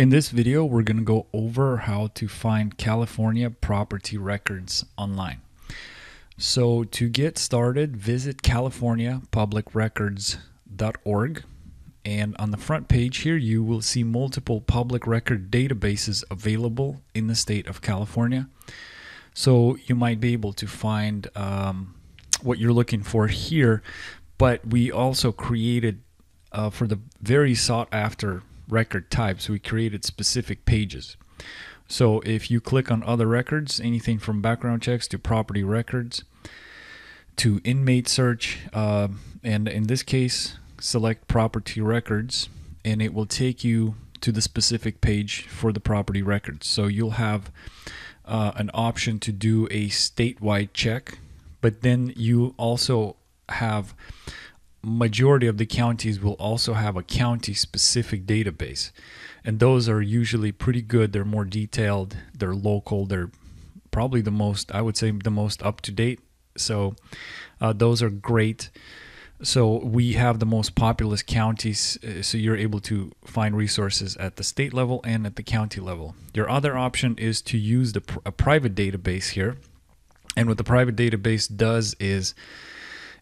In this video, we're going to go over how to find California property records online. So to get started, visit californiapublicrecords.org and on the front page here you will see multiple public record databases available in the state of California. So you might be able to find um, what you're looking for here, but we also created uh, for the very sought after record types, we created specific pages. So if you click on other records, anything from background checks to property records to inmate search, uh, and in this case, select property records, and it will take you to the specific page for the property records. So you'll have uh, an option to do a statewide check, but then you also have majority of the counties will also have a county specific database. And those are usually pretty good. They're more detailed. They're local. They're probably the most i would say the most up to date so uh, those are great. So we have the most populous counties uh, so you're able to find resources at the state level and at the county level. Your other option is to use the a private database here. And what the private database does is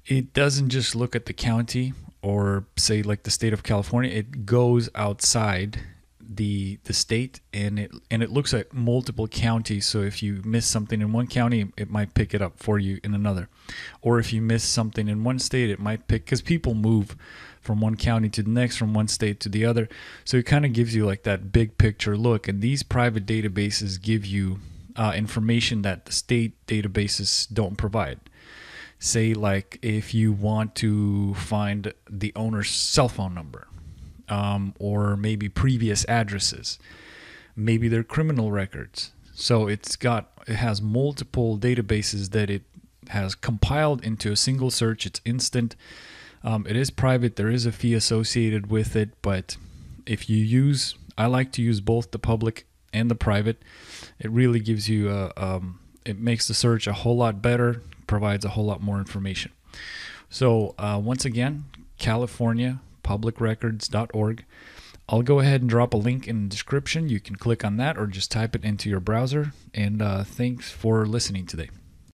it doesn't just look at the county or say like the state of California. It goes outside the the state and it and it looks at multiple counties. So if you miss something in one county it might pick it up for you in another. Or if you miss something in one state it might pick because people move from one county to the next from one state to the other. So it kind of gives you like that big picture look. And these private databases give you uh, information that the state databases don't provide say like if you want to find the owner's cell phone number um, or maybe previous addresses maybe their criminal records. So it's got it has multiple databases that it has compiled into a single search. It's instant. Um, it is private. There is a fee associated with it but if you use i like to use both the public and the private. It really gives you a um, it makes the search a whole lot better provides a whole lot more information. So uh, once again, CaliforniaPublicRecords.org. I'll go ahead and drop a link in the description. You can click on that or just type it into your browser. And uh, thanks for listening today.